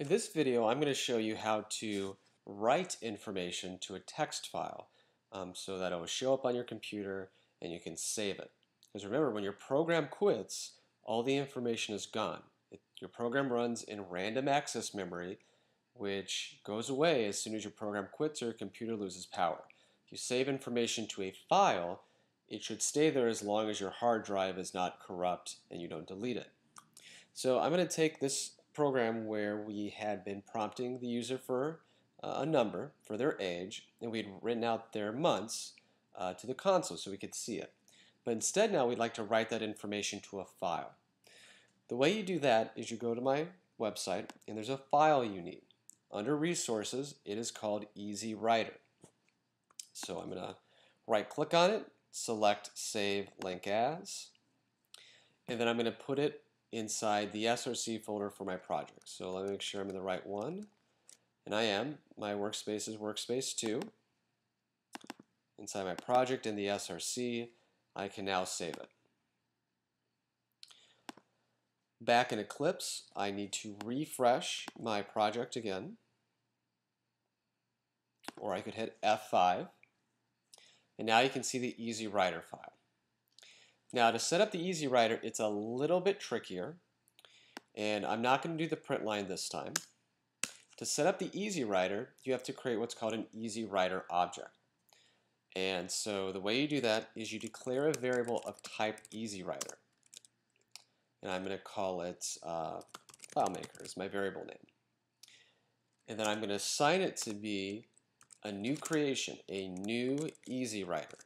In this video, I'm going to show you how to write information to a text file um, so that it will show up on your computer and you can save it. Because remember, when your program quits, all the information is gone. It, your program runs in random access memory, which goes away as soon as your program quits or your computer loses power. If you save information to a file, it should stay there as long as your hard drive is not corrupt and you don't delete it. So I'm going to take this program where we had been prompting the user for uh, a number for their age, and we'd written out their months uh, to the console so we could see it. But instead now we'd like to write that information to a file. The way you do that is you go to my website and there's a file you need. Under resources, it is called EasyWriter. So I'm going to right click on it, select Save Link As, and then I'm going to put it inside the SRC folder for my project. So let me make sure I'm in the right one. And I am. My workspace is workspace 2. Inside my project in the SRC, I can now save it. Back in Eclipse, I need to refresh my project again. Or I could hit F5. And now you can see the EasyWriter file. Now to set up the EasyWriter, it's a little bit trickier. And I'm not going to do the print line this time. To set up the EasyWriter, you have to create what's called an EasyWriter object. And so the way you do that is you declare a variable of type EasyWriter. And I'm going to call it uh, FileMaker is my variable name. And then I'm going to assign it to be a new creation, a new EasyWriter.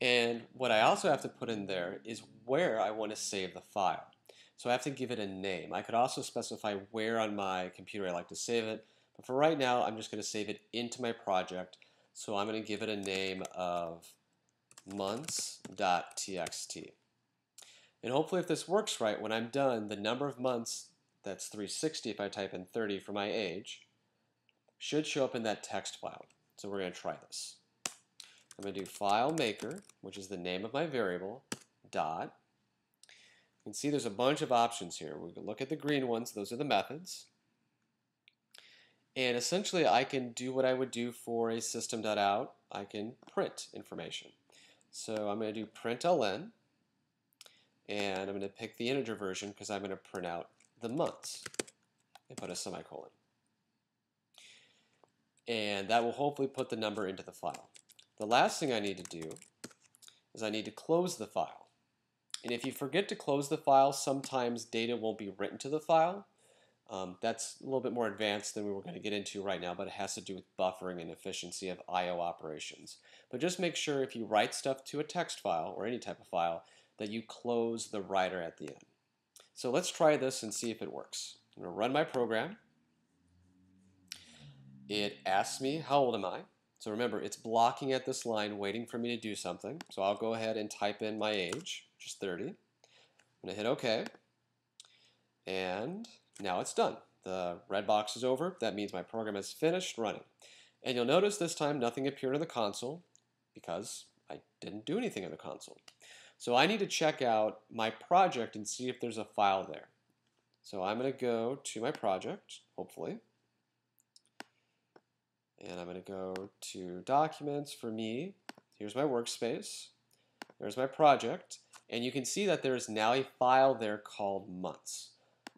And what I also have to put in there is where I want to save the file. So I have to give it a name. I could also specify where on my computer I like to save it, but for right now I'm just going to save it into my project. So I'm going to give it a name of months.txt. And hopefully if this works right, when I'm done, the number of months, that's 360 if I type in 30 for my age, should show up in that text file. So we're going to try this. I'm going to do file maker, which is the name of my variable, dot. You can see there's a bunch of options here. We can look at the green ones. Those are the methods. And essentially, I can do what I would do for a system.out. I can print information. So I'm going to do println, and I'm going to pick the integer version because I'm going to print out the months and put a semicolon. And that will hopefully put the number into the file. The last thing I need to do is I need to close the file. And if you forget to close the file, sometimes data won't be written to the file. Um, that's a little bit more advanced than we were going to get into right now, but it has to do with buffering and efficiency of I.O. operations. But just make sure if you write stuff to a text file or any type of file that you close the writer at the end. So let's try this and see if it works. I'm going to run my program. It asks me, how old am I? So remember, it's blocking at this line, waiting for me to do something. So I'll go ahead and type in my age, which is 30. I'm going to hit OK. And now it's done. The red box is over. That means my program is finished running. And you'll notice this time nothing appeared in the console because I didn't do anything in the console. So I need to check out my project and see if there's a file there. So I'm going to go to my project, hopefully. And I'm going to go to Documents for me. Here's my workspace. There's my project. And you can see that there's now a file there called months.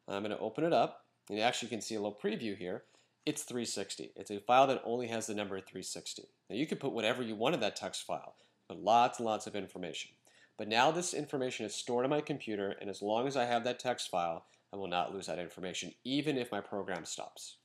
I'm going to open it up. And you actually can see a little preview here. It's 360. It's a file that only has the number 360. Now you can put whatever you want in that text file. Put lots and lots of information. But now this information is stored on my computer, and as long as I have that text file, I will not lose that information, even if my program stops.